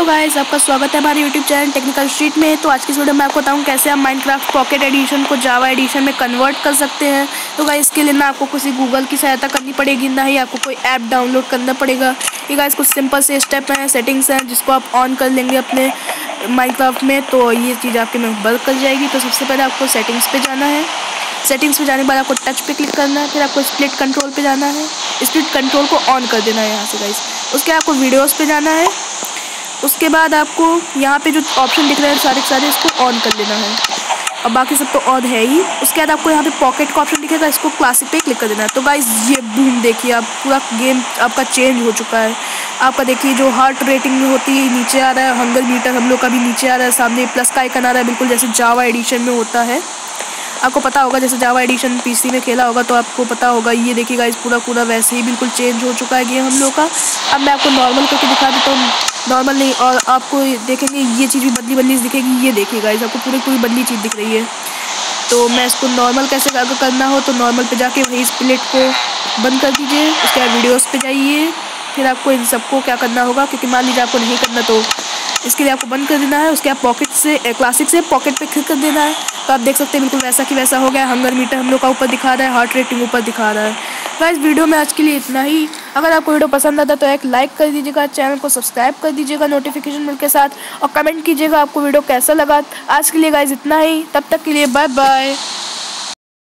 Hello guys आपका स्वागत है हमारे यूट्यूब चैनल टेक्निकल स्ट्रीट में। तो आज की वीडियो में आपको बताऊँ कैसे आप माइनक्राफ्ट पॉकेट एडिशन को जावा एडिशन में कन्वर्ट कर सकते हैं। तो गाइस इसके लिए ना आपको किसी गूगल की सहायता करनी पड़ेगी, ना ही आपको कोई ऐप डाउनलोड करना पड़ेगा। ये गाइस कुछ सिंपल से स्टेप हैं सेटिंग्स हैं, जिसको आप ऑन कर लेंगे अपने माइनक्राफ्ट में। तो ये चीज़ आपके में वर्क कर जाएगी। तो सबसे पहले आपको सेटिंग्स पर जाना है। सेटिंग्स पे जाने के बाद आपको टच पे क्लिक करना है। फिर आपको स्प्लिट कंट्रोल पे जाना है। स्प्लिट कंट्रोल को ऑन कर देना है यहाँ से गाइस उसके आपको वीडियोस पे जाना है। उसके बाद आपको यहाँ पे जो ऑप्शन दिख रहे हैं सारे सारे, इसको ऑन कर लेना है। और बाकी सब तो ऑन है ही। उसके बाद आपको यहाँ पे पॉकेट का ऑप्शन दिखेगा, इसको क्लासिक पे क्लिक कर देना है। तो गाइज़ ये बूम देखिए आप, पूरा गेम आपका चेंज हो चुका है। आपका देखिए जो हार्ट रेटिंग में होती है, नीचे आ रहा है हंगर मीटर हम लोग का भी नीचे आ रहा है, सामने प्लस का आइकन आ रहा है, बिल्कुल जैसे जावा एडिशन में होता है। आपको पता होगा, जैसे जावा एडिशन पीसी में खेला होगा तो आपको पता होगा, ये देखिएगा इस पूरा पूरा वैसे ही बिल्कुल चेंज हो चुका है गेम हम लोग का। अब मैं आपको नॉर्मल करके दिखा देता हूँ। नॉर्मल नहीं, और आपको देखेंगे, ये चीज़ भी बदली बदली दिखेगी, ये देखिएगा इस आपको पूरी पूरी बदली चीज़ दिख रही है। तो मैं इसको नॉर्मल कैसे अगर करना हो तो नॉर्मल पे जाके वही इस प्लेट को बंद कर दीजिए, उसके बाद वीडियोस पे जाइए। फिर आपको इन सबको क्या करना होगा, क्योंकि मान लीजिए आपको नहीं करना तो इसके लिए आपको बंद कर देना है, उसके बाद पॉकेट से क्लासिक से पॉकेट पे क्लिक कर देना है। तो आप देख सकते हैं बिल्कुल वैसा कि वैसा हो गया हंगर मीटर हम लोग का ऊपर दिखा रहा है हार्ट रेटिंग ऊपर दिखा रहा है। गाइस वीडियो में आज के लिए इतना ही। अगर आपको वीडियो पसंद आता तो एक लाइक कर दीजिएगा चैनल को सब्सक्राइब कर दीजिएगा नोटिफिकेशन मिल के साथ। और कमेंट कीजिएगा आपको वीडियो कैसा लगा। आज के लिए गाइज़ इतना ही। तब तक के लिए बाय बाय